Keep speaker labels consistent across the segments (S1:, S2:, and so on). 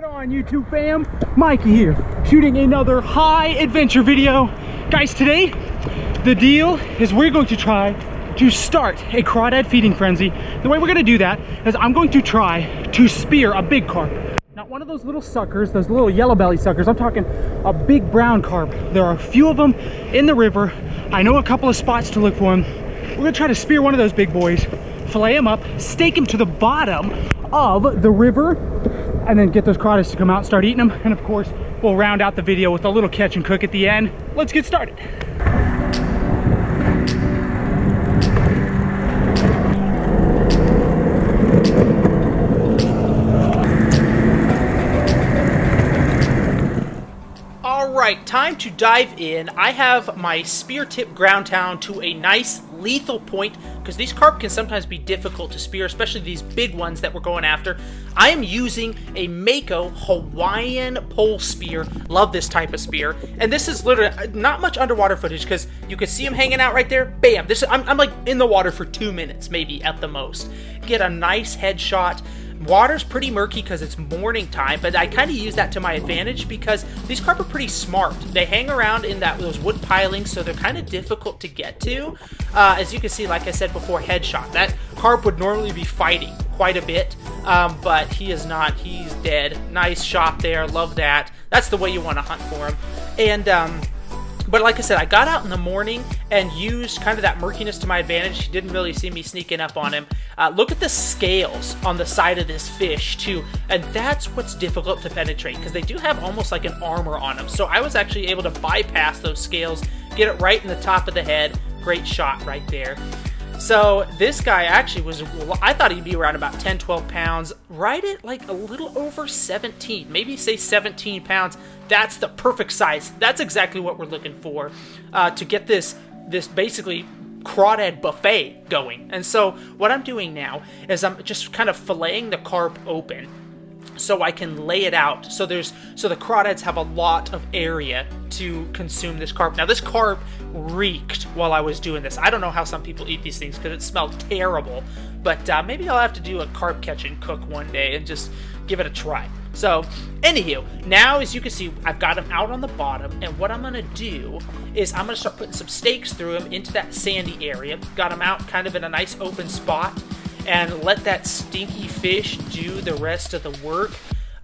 S1: going on YouTube fam? Mikey here, shooting another high adventure video. Guys, today, the deal is we're going to try to start a crawdad feeding frenzy. The way we're gonna do that is I'm going to try to spear a big carp. Not one of those little suckers, those little yellow belly suckers. I'm talking a big brown carp. There are a few of them in the river. I know a couple of spots to look for them. We're gonna try to spear one of those big boys, fillet him up, stake him to the bottom of the river, and then get those crawdads to come out and start eating them. And of course, we'll round out the video with a little catch and cook at the end. Let's get started.
S2: Alright, time to dive in. I have my spear tip ground town to a nice lethal point because these carp can sometimes be difficult to spear, especially these big ones that we're going after. I am using a Mako Hawaiian pole spear. Love this type of spear. And this is literally uh, not much underwater footage because you can see them hanging out right there. Bam! This I'm, I'm like in the water for two minutes, maybe at the most. Get a nice headshot. Water's pretty murky because it's morning time, but I kind of use that to my advantage because these carp are pretty smart. They hang around in that those wood pilings, so they're kind of difficult to get to. Uh, as you can see, like I said before, headshot. That carp would normally be fighting quite a bit, um, but he is not. He's dead. Nice shot there. Love that. That's the way you want to hunt for him. And um, but like I said, I got out in the morning and used kind of that murkiness to my advantage. He didn't really see me sneaking up on him. Uh, look at the scales on the side of this fish too, and that's what's difficult to penetrate because they do have almost like an armor on them. So I was actually able to bypass those scales, get it right in the top of the head. Great shot right there. So this guy actually was, I thought he'd be around about 10, 12 pounds, right at like a little over 17, maybe say 17 pounds. That's the perfect size. That's exactly what we're looking for uh, to get this, this basically crawdad buffet going. And so what I'm doing now is I'm just kind of filleting the carp open so I can lay it out. So there's so the crawdads have a lot of area to consume this carp. Now this carp reeked while I was doing this. I don't know how some people eat these things because it smelled terrible. But uh, maybe I'll have to do a carp catch and cook one day and just give it a try. So, anywho, now as you can see, I've got them out on the bottom, and what I'm gonna do is I'm gonna start putting some stakes through them into that sandy area. Got them out kind of in a nice open spot, and let that stinky fish do the rest of the work.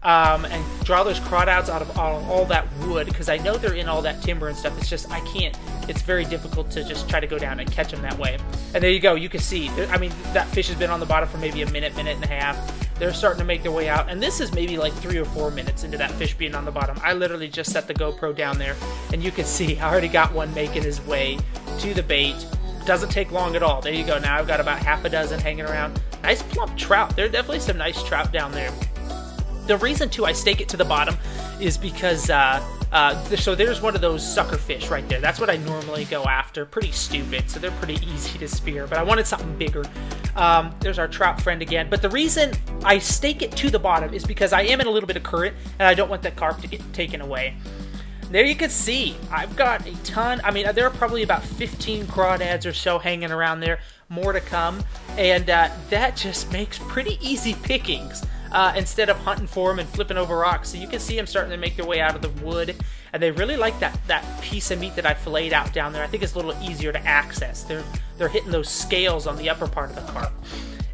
S2: Um, and draw those crawdads out of all, all that wood because I know they're in all that timber and stuff. It's just I can't. It's very difficult to just try to go down and catch them that way. And there you go. You can see. I mean, that fish has been on the bottom for maybe a minute, minute and a half. They're starting to make their way out, and this is maybe like three or four minutes into that fish being on the bottom. I literally just set the GoPro down there, and you can see I already got one making his way to the bait. Doesn't take long at all. There you go. Now I've got about half a dozen hanging around. Nice plump trout. There are definitely some nice trout down there. The reason, too, I stake it to the bottom is because, uh, uh, so there's one of those sucker fish right there. That's what I normally go after. Pretty stupid, so they're pretty easy to spear, but I wanted something bigger. Um, there's our trout friend again. But the reason I stake it to the bottom is because I am in a little bit of current, and I don't want that carp to get taken away. There you can see, I've got a ton. I mean, there are probably about 15 crawdads or so hanging around there. More to come. And uh, that just makes pretty easy pickings. Uh, instead of hunting for them and flipping over rocks. So you can see them starting to make their way out of the wood, and they really like that that piece of meat that I filleted out down there. I think it's a little easier to access. They're they're hitting those scales on the upper part of the carp,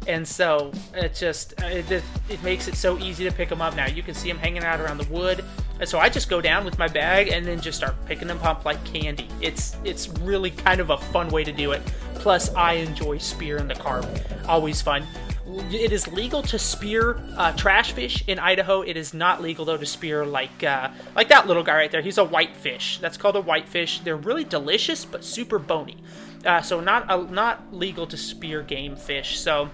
S2: and so it just it, it makes it so easy to pick them up now. You can see them hanging out around the wood, and so I just go down with my bag and then just start picking them up like candy. It's it's really kind of a fun way to do it. Plus, I enjoy spearing the carp. Always fun it is legal to spear uh, trash fish in Idaho. It is not legal though to spear like uh, like that little guy right there. He's a whitefish. That's called a whitefish. They're really delicious but super bony. Uh, so not uh, not legal to spear game fish. So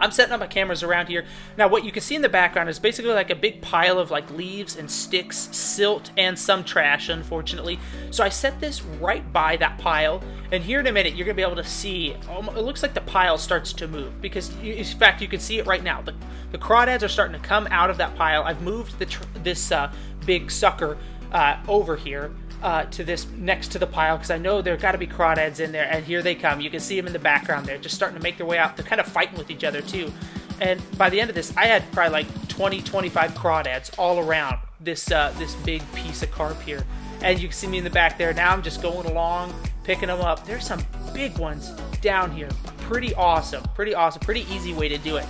S2: I'm setting up my cameras around here. Now, what you can see in the background is basically like a big pile of like leaves and sticks, silt, and some trash, unfortunately. So I set this right by that pile, and here in a minute, you're to be able to see, um, it looks like the pile starts to move, because in fact, you can see it right now. The, the crawdads are starting to come out of that pile. I've moved the this uh, big sucker uh, over here, uh, to this next to the pile because I know there got to be crawdads in there, and here they come. You can see them in the background there, just starting to make their way out. They're kind of fighting with each other too. And by the end of this, I had probably like 20, 25 crawdads all around this uh, this big piece of carp here. And you can see me in the back there. Now I'm just going along, picking them up. There's some big ones down here. Pretty awesome. Pretty awesome. Pretty easy way to do it.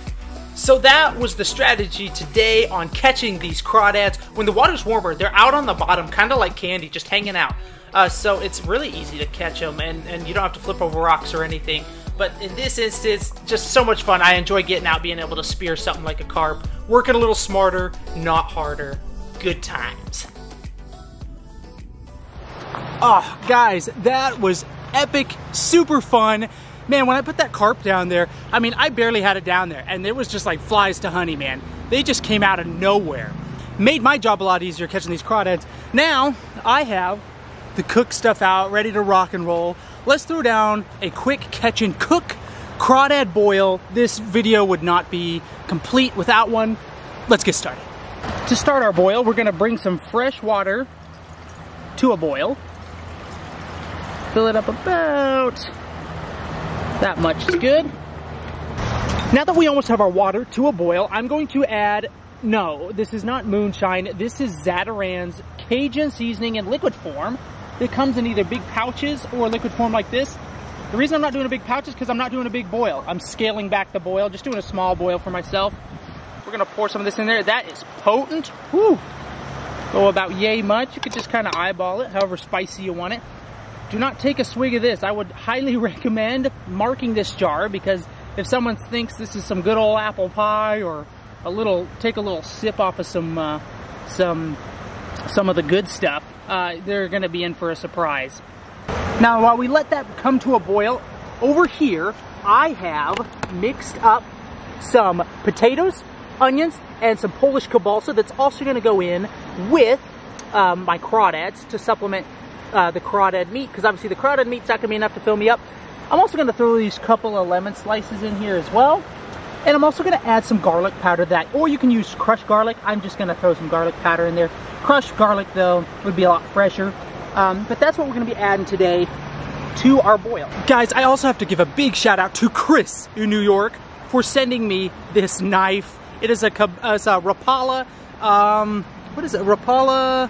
S2: So that was the strategy today on catching these crawdads. When the water's warmer, they're out on the bottom, kind of like candy, just hanging out. Uh, so it's really easy to catch them, and, and you don't have to flip over rocks or anything. But in this instance, just so much fun. I enjoy getting out, being able to spear something like a carp, working a little smarter, not harder. Good times.
S1: Oh, guys, that was epic, super fun. Man, when I put that carp down there, I mean, I barely had it down there, and it was just like flies to honey, man. They just came out of nowhere. Made my job a lot easier catching these crawdads. Now, I have the cook stuff out, ready to rock and roll. Let's throw down a quick catch and cook crawdad boil. This video would not be complete without one. Let's get started. To start our boil, we're gonna bring some fresh water to a boil. Fill it up about that much is good. Now that we almost have our water to a boil, I'm going to add, no, this is not moonshine. This is Zatarain's Cajun seasoning in liquid form. It comes in either big pouches or liquid form like this. The reason I'm not doing a big pouch is because I'm not doing a big boil. I'm scaling back the boil, just doing a small boil for myself. We're gonna pour some of this in there. That is potent. Go about yay much. You could just kind of eyeball it, however spicy you want it. Do not take a swig of this. I would highly recommend marking this jar because if someone thinks this is some good old apple pie or a little, take a little sip off of some, uh, some, some of the good stuff, uh, they're gonna be in for a surprise. Now, while we let that come to a boil, over here, I have mixed up some potatoes, onions, and some Polish kielbasa that's also gonna go in with um, my crawdads to supplement uh, the crawdad meat, because obviously the crawdad meat's not gonna be enough to fill me up. I'm also gonna throw these couple of lemon slices in here as well. And I'm also gonna add some garlic powder that, or you can use crushed garlic. I'm just gonna throw some garlic powder in there. Crushed garlic though would be a lot fresher. Um, but that's what we're gonna be adding today to our boil. Guys, I also have to give a big shout out to Chris in New York for sending me this knife. It is a, it's a Rapala, um, what is it, Rapala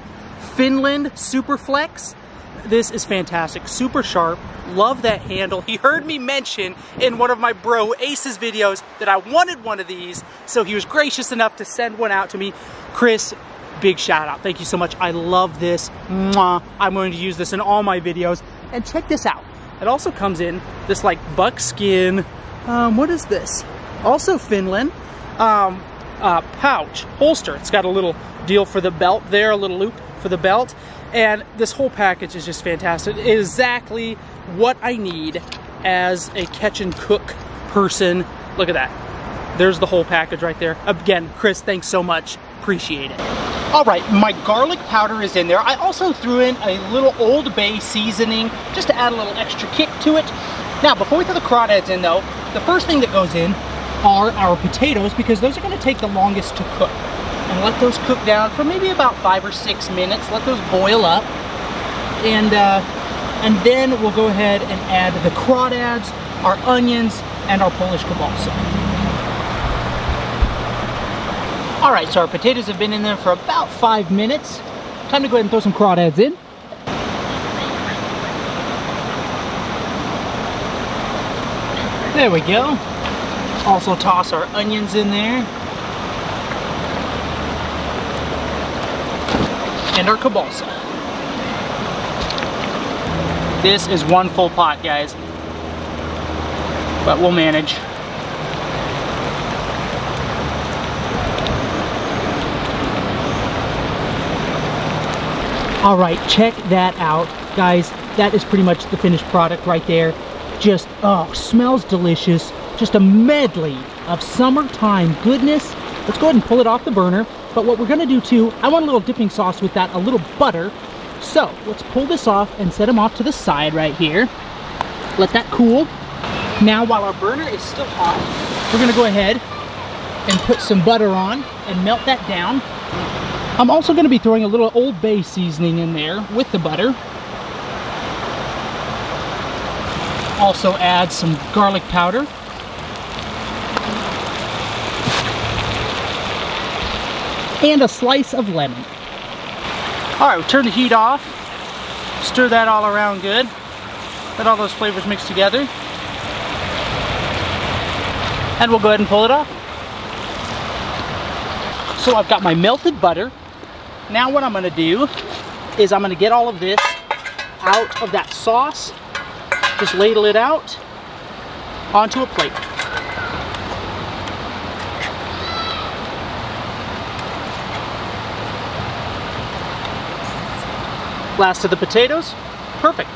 S1: Finland Superflex. This is fantastic, super sharp, love that handle. He heard me mention in one of my bro Aces videos that I wanted one of these, so he was gracious enough to send one out to me. Chris, big shout out. Thank you so much. I love this. Mwah. I'm going to use this in all my videos. And check this out. It also comes in this like buckskin, um, what is this? Also Finland, um, uh, pouch, holster. It's got a little deal for the belt there, a little loop for the belt. And this whole package is just fantastic. It is exactly what I need as a catch and cook person. Look at that. There's the whole package right there. Again, Chris, thanks so much. Appreciate it. All right, my garlic powder is in there. I also threw in a little Old Bay seasoning just to add a little extra kick to it. Now, before we throw the crawdads in though, the first thing that goes in are our potatoes because those are gonna take the longest to cook and let those cook down for maybe about five or six minutes. Let those boil up. And, uh, and then we'll go ahead and add the crawdads, our onions, and our Polish kielbasa. All right, so our potatoes have been in there for about five minutes. Time to go ahead and throw some crawdads in. There we go. Also toss our onions in there. And our kielbasa. This is one full pot, guys. But we'll manage. All right, check that out. Guys, that is pretty much the finished product right there. Just, oh, smells delicious. Just a medley of summertime goodness. Let's go ahead and pull it off the burner. But what we're gonna do too, I want a little dipping sauce with that, a little butter. So let's pull this off and set them off to the side right here. Let that cool. Now while our burner is still hot, we're gonna go ahead and put some butter on and melt that down. I'm also gonna be throwing a little Old Bay seasoning in there with the butter. Also add some garlic powder and a slice of lemon. All right, we'll turn the heat off. Stir that all around good. Let all those flavors mix together. And we'll go ahead and pull it off. So I've got my melted butter. Now what I'm gonna do is I'm gonna get all of this out of that sauce. Just ladle it out onto a plate. Last of the potatoes, perfect.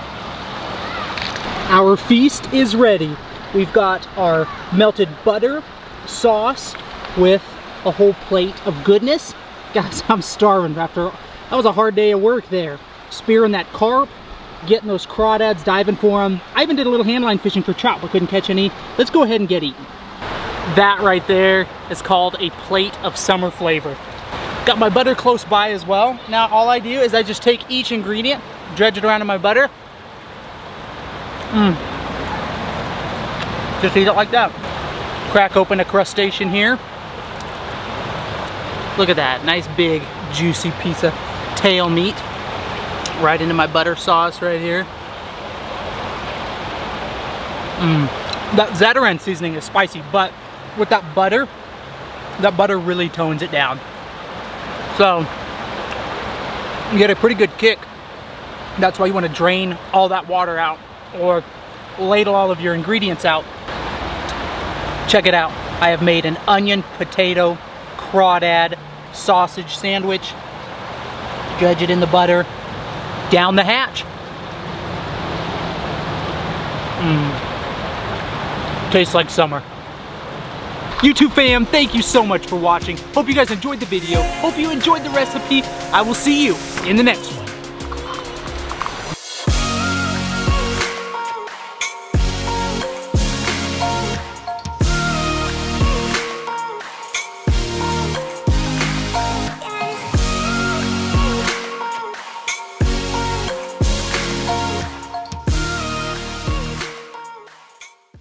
S1: Our feast is ready. We've got our melted butter sauce with a whole plate of goodness. Guys, I'm starving after, that was a hard day of work there. Spearing that carp, getting those crawdads, diving for them. I even did a little handline fishing for trout, but couldn't catch any. Let's go ahead and get eating. That right there is called a plate of summer flavor. Got my butter close by as well. Now all I do is I just take each ingredient, dredge it around in my butter. Mmm. Just eat it like that. Crack open a crustacean here. Look at that, nice big juicy piece of tail meat. Right into my butter sauce right here. Mmm. That Zatarain seasoning is spicy, but with that butter, that butter really tones it down. So, you get a pretty good kick. That's why you want to drain all that water out or ladle all of your ingredients out. Check it out. I have made an onion, potato, crawdad, sausage sandwich. Dredge it in the butter. Down the hatch. Mmm. Tastes like summer. YouTube fam, thank you so much for watching. Hope you guys enjoyed the video. Hope you enjoyed the recipe. I will see you in the next one.